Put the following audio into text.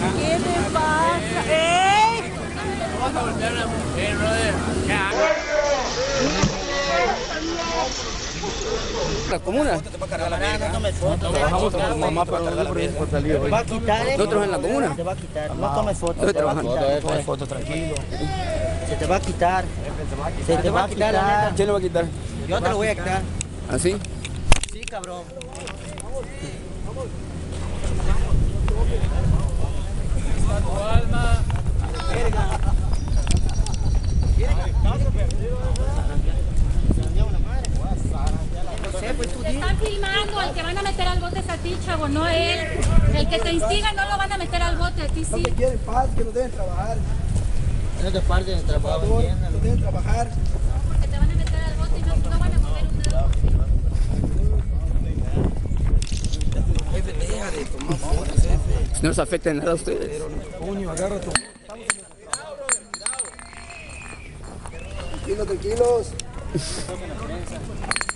¿Qué te pasa? ¡Ey! Vamos a golpear a una mujer, brother. ¿La comuna? No tomes fotos. Trabajamos con tu mamá, va a quitar, eh. ¿Nosotros en la comuna? Te va a quitar. No tomes fotos. ¿Dónde te va a quitar. Tome fotos, tranquilo. Se te va a quitar. Se te va a quitar. ¿Quién lo va a quitar? Yo te lo voy a quitar. ¿Así? Sí, cabrón. Te están filmando, al que van a meter al bote es a ti, chavo, no a él. El que te instiga no lo van a meter al bote, a ti sí. quieren paz, que no deben trabajar. No te partes de trabajo, No deben trabajar. Porque te van a meter al bote y no, no van a mover un dedo. Jefe, deja de tomar fotos, jefe. ¿No les afecta en nada a ustedes? Puño, agarra tu... Tranquilos, tranquilos.